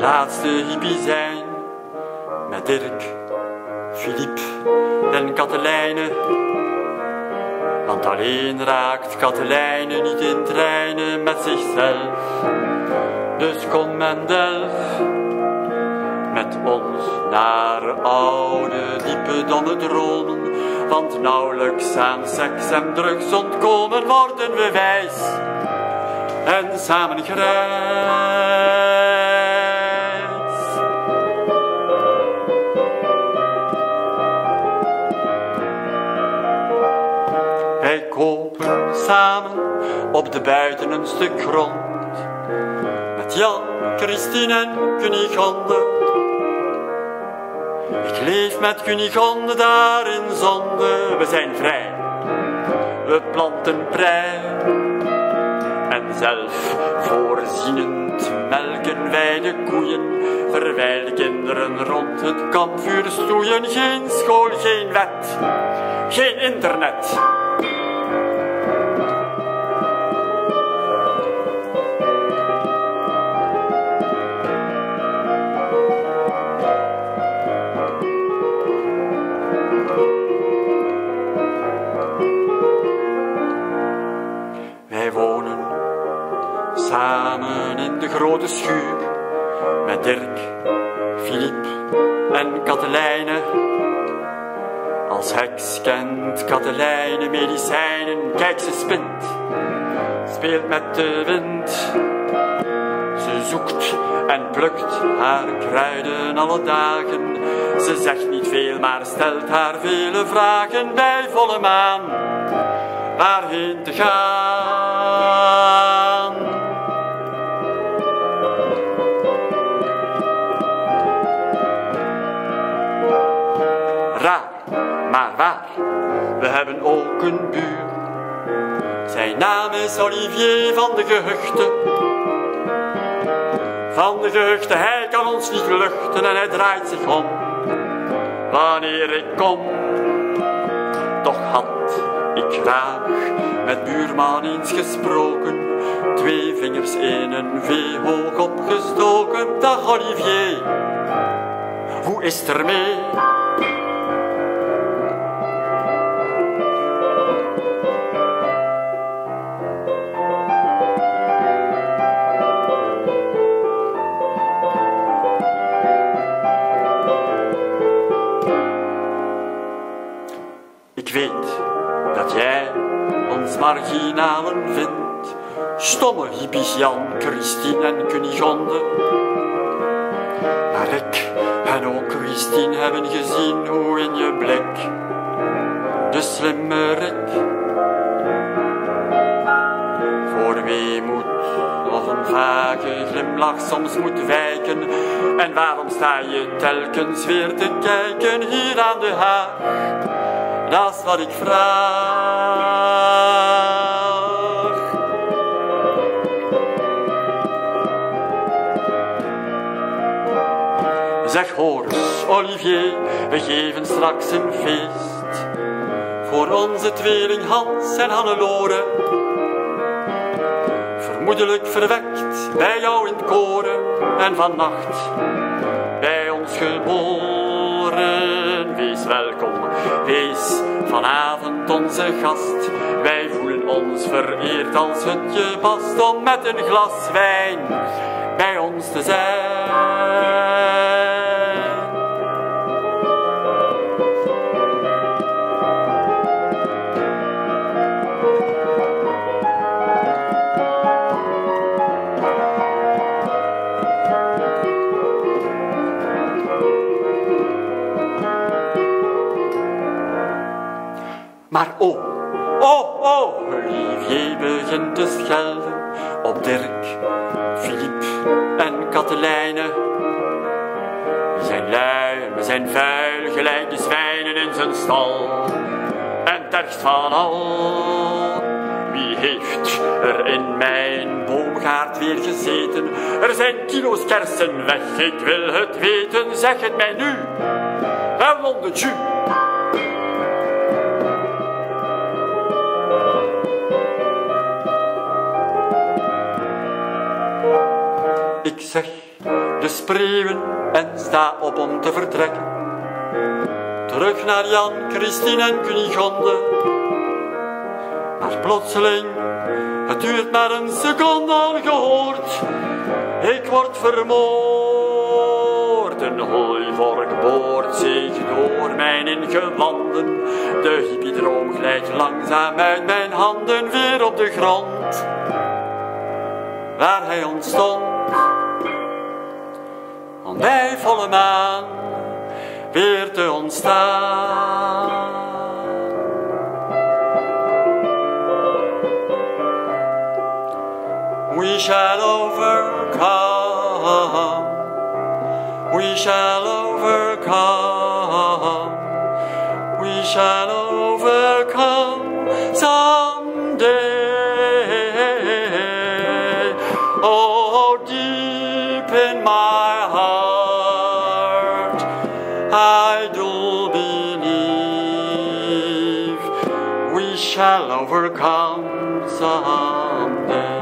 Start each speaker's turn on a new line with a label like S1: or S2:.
S1: laatste hippie zijn. Met Dirk, Filip en Katelijne. Want alleen raakt Katelijne niet in treinen met zichzelf. Dus kom Mendel met ons naar oude, diepe, domme dromen. Want nauwelijks aan seks en drugs ontkomen worden we wijs en samen grijs. Samen op de buiten een stuk grond met Jan, Christine en Kunigonde. Ik leef met Kunigonde daar in zonde, we zijn vrij, we planten prei. En zelf voorzienend melken wij de koeien, terwijl de kinderen rond het kampvuur stoeien. Geen school, geen wet, geen internet. Dirk, Filip en Katelijne. Als heks kent Katelijne medicijnen, kijk ze spint, speelt met de wind. Ze zoekt en plukt haar kruiden alle dagen. Ze zegt niet veel, maar stelt haar vele vragen bij volle maan waarheen te gaan. Maar waar, we hebben ook een buur. Zijn naam is Olivier van de Gehuchten. Van de Gehuchten, hij kan ons niet luchten en hij draait zich om. Wanneer ik kom, toch had ik graag met buurman eens gesproken. Twee vingers in een vee hoog opgestoken. Dag Olivier, hoe is het ermee? Ik weet dat jij ons marginalen vindt. Stomme hippies Jan, Christine en Kunigonde. Maar ik en ook Christine hebben gezien hoe in je blik de slimme Rick voor weemoed of een vage glimlach soms moet wijken. En waarom sta je telkens weer te kijken hier aan de haag? Is wat ik vraag. Zeg hoor Olivier, we geven straks een feest voor onze tweeling Hans en Hannelore. Vermoedelijk verwekt bij jou in het koren en vannacht bij ons geboren. Wees welkom, vanavond onze gast. Wij voelen ons vereerd als het je past om met een glas wijn bij ons te zijn. Oh, Olivier begint te schelden op Dirk, Filip en Katelijne. We zijn lui, we zijn vuil, gelijk de zwijnen in zijn stal. En het ergst van al, wie heeft er in mijn boomgaard weer gezeten? Er zijn kilo's kersen weg, ik wil het weten, zeg het mij nu. Wel, de zeg de spreeuwen en sta op om te vertrekken. Terug naar Jan, Christine en Cunigonde. Maar plotseling, het duurt maar een seconde al gehoord. Ik word vermoord. Een hooivork boort zich door mijn ingewanden. De hippidroom glijdt langzaam uit mijn handen weer op de grond. Waar hij ontstond. Bij volle maan weer te ontstaan. We shall overcome. We shall overcome. We shall overcome someday. Oh, deep in my shall overcome someday.